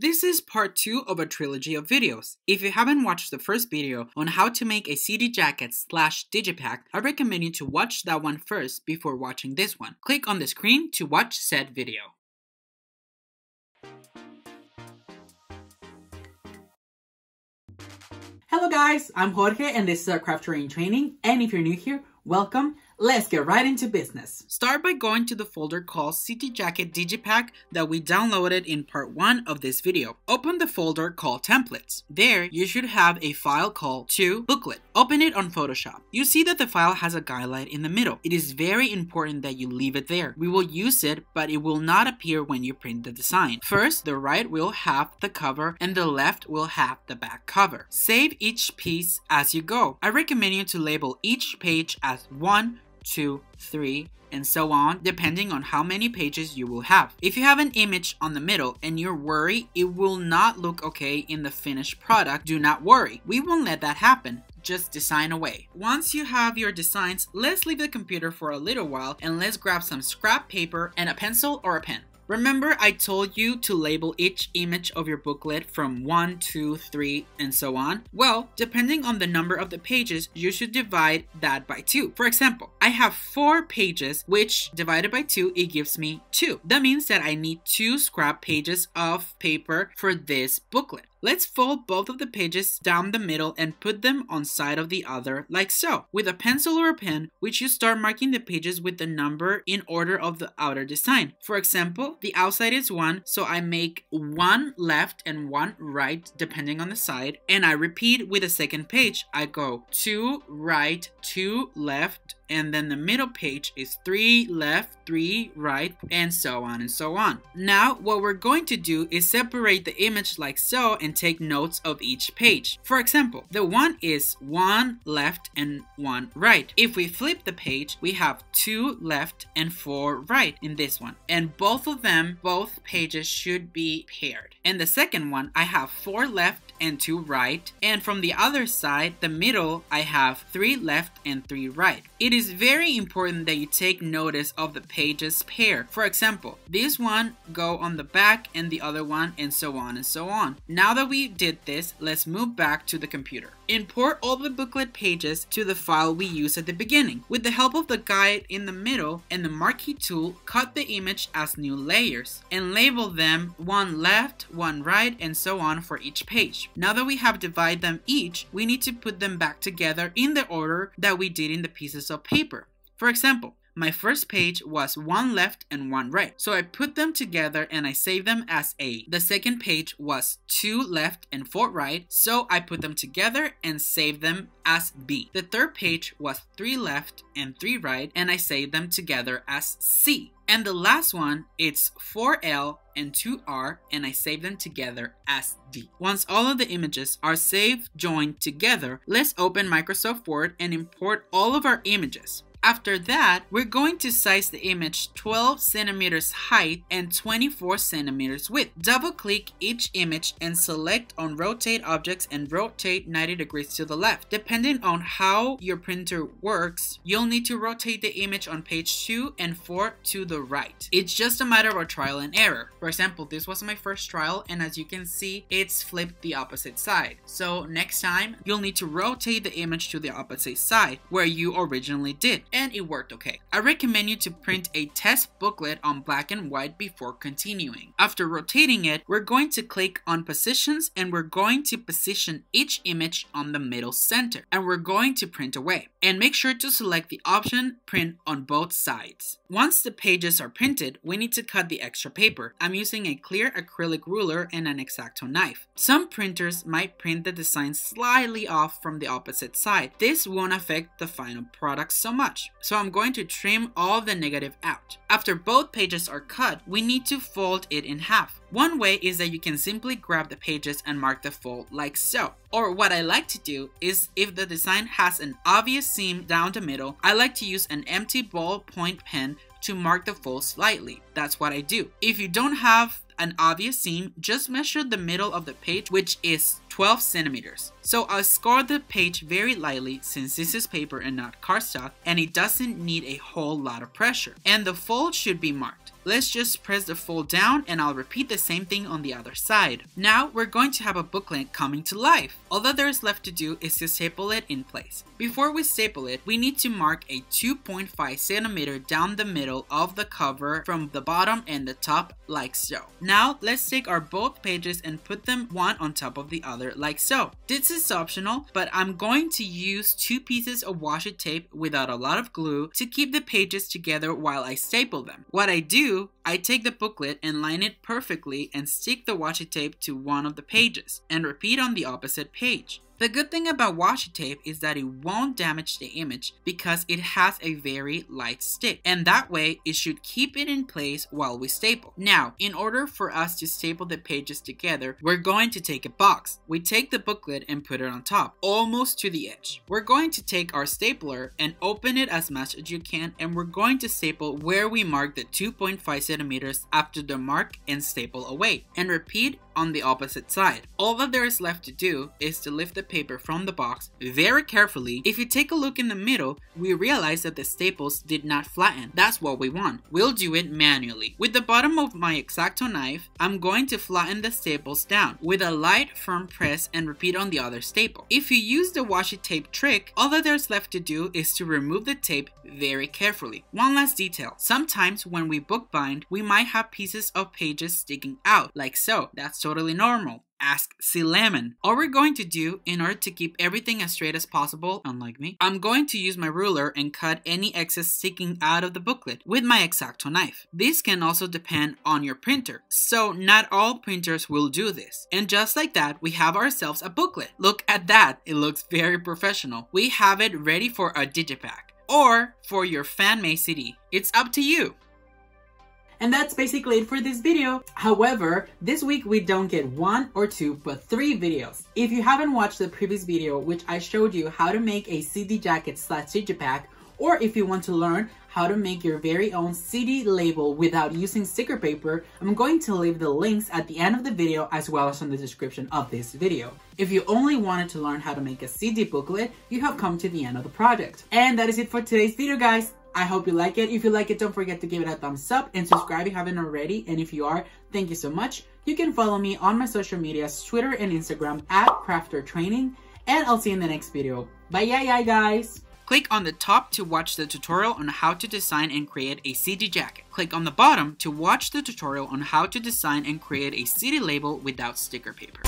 This is part 2 of a trilogy of videos. If you haven't watched the first video on how to make a CD jacket slash digipack, I recommend you to watch that one first before watching this one. Click on the screen to watch said video. Hello guys, I'm Jorge and this is our Crafter in Training and if you're new here, welcome Let's get right into business. Start by going to the folder called CD Jacket Digipack that we downloaded in part 1 of this video. Open the folder called Templates. There, you should have a file called To Booklet. Open it on Photoshop. You see that the file has a guideline in the middle. It is very important that you leave it there. We will use it, but it will not appear when you print the design. First, the right will have the cover and the left will have the back cover. Save each piece as you go. I recommend you to label each page as 1, two, three, and so on, depending on how many pages you will have. If you have an image on the middle and you're worried it will not look okay in the finished product, do not worry. We won't let that happen just design away. Once you have your designs, let's leave the computer for a little while and let's grab some scrap paper and a pencil or a pen. Remember I told you to label each image of your booklet from 1, 2, 3, and so on? Well, depending on the number of the pages, you should divide that by 2. For example, I have 4 pages, which divided by 2, it gives me 2. That means that I need 2 scrap pages of paper for this booklet. Let's fold both of the pages down the middle and put them on side of the other like so. With a pencil or a pen, we should start marking the pages with the number in order of the outer design. For example, the outside is 1, so I make one left and one right depending on the side. And I repeat with the second page. I go 2 right, 2 left, and then the middle page is 3 left, 3 right, and so on and so on. Now, what we're going to do is separate the image like so and take notes of each page. For example, the one is 1 left and 1 right. If we flip the page, we have 2 left and 4 right in this one. And both of them, both pages should be paired. And the second one, I have 4 left and 2 right. And from the other side, the middle, I have 3 left and 3 right. It is very important that you take notice of the pages pair. For example, this one go on the back and the other one and so on and so on. Now that we did this, let's move back to the computer. Import all the booklet pages to the file we used at the beginning. With the help of the guide in the middle and the marquee tool, cut the image as new layers and label them one left, one right, and so on for each page. Now that we have divided them each, we need to put them back together in the order that we did in the pieces of paper. For example, my first page was one left and one right. So I put them together and I saved them as A. The second page was two left and four right. So I put them together and saved them as B. The third page was three left and three right and I saved them together as C. And the last one, it's 4L and 2R and I save them together as D. Once all of the images are saved joined together, let's open Microsoft Word and import all of our images. After that, we're going to size the image 12 centimeters height and 24 centimeters width. Double click each image and select on rotate objects and rotate 90 degrees to the left. Depending on how your printer works, you'll need to rotate the image on page 2 and 4 to the right. It's just a matter of trial and error. For example, this was my first trial and as you can see, it's flipped the opposite side. So next time, you'll need to rotate the image to the opposite side where you originally did and it worked okay. I recommend you to print a test booklet on black and white before continuing. After rotating it, we're going to click on positions and we're going to position each image on the middle center and we're going to print away. And make sure to select the option print on both sides. Once the pages are printed, we need to cut the extra paper. I'm using a clear acrylic ruler and an X-Acto knife. Some printers might print the design slightly off from the opposite side. This won't affect the final product so much much, so I'm going to trim all the negative out. After both pages are cut, we need to fold it in half. One way is that you can simply grab the pages and mark the fold like so. Or what I like to do is if the design has an obvious seam down the middle, I like to use an empty ballpoint pen to mark the fold slightly. That's what I do. If you don't have an obvious seam, just measure the middle of the page, which is 12 centimeters. So I'll score the page very lightly since this is paper and not cardstock and it doesn't need a whole lot of pressure. And the fold should be marked. Let's just press the fold down and I'll repeat the same thing on the other side. Now we're going to have a booklet coming to life. All that there is left to do is to staple it in place. Before we staple it, we need to mark a 2.5 centimeter down the middle of the cover from the bottom and the top like so. Now let's take our both pages and put them one on top of the other like so. This is optional, but I'm going to use two pieces of washi tape without a lot of glue to keep the pages together while I staple them. What I do you I take the booklet and line it perfectly and stick the washi tape to one of the pages, and repeat on the opposite page. The good thing about washi tape is that it won't damage the image because it has a very light stick and that way it should keep it in place while we staple. Now, in order for us to staple the pages together, we're going to take a box. We take the booklet and put it on top, almost to the edge. We're going to take our stapler and open it as much as you can and we're going to staple where we mark the 2.5 centimeters after the mark and staple away. And repeat on the opposite side. All that there is left to do is to lift the paper from the box very carefully. If you take a look in the middle, we realize that the staples did not flatten. That's what we want. We'll do it manually. With the bottom of my X-Acto knife, I'm going to flatten the staples down with a light firm press and repeat on the other staple. If you use the washi tape trick, all that there's left to do is to remove the tape very carefully. One last detail. Sometimes when we bookbind, we might have pieces of pages sticking out, like so. That's totally normal. Ask C Lemon. All we're going to do in order to keep everything as straight as possible, unlike me, I'm going to use my ruler and cut any excess sticking out of the booklet with my X-Acto knife. This can also depend on your printer, so not all printers will do this. And just like that, we have ourselves a booklet. Look at that, it looks very professional. We have it ready for a digipack or for your fan-made CD. It's up to you. And that's basically it for this video. However, this week we don't get one or two, but three videos. If you haven't watched the previous video, which I showed you how to make a CD jacket slash digipack, or if you want to learn how to make your very own CD label without using sticker paper, I'm going to leave the links at the end of the video as well as in the description of this video. If you only wanted to learn how to make a CD booklet, you have come to the end of the project. And that is it for today's video guys. I hope you like it. If you like it, don't forget to give it a thumbs up and subscribe if you haven't already. And if you are, thank you so much. You can follow me on my social medias, Twitter and Instagram at Crafter Training. And I'll see you in the next video. Bye, yeah, yeah, guys. Click on the top to watch the tutorial on how to design and create a CD jacket. Click on the bottom to watch the tutorial on how to design and create a CD label without sticker paper.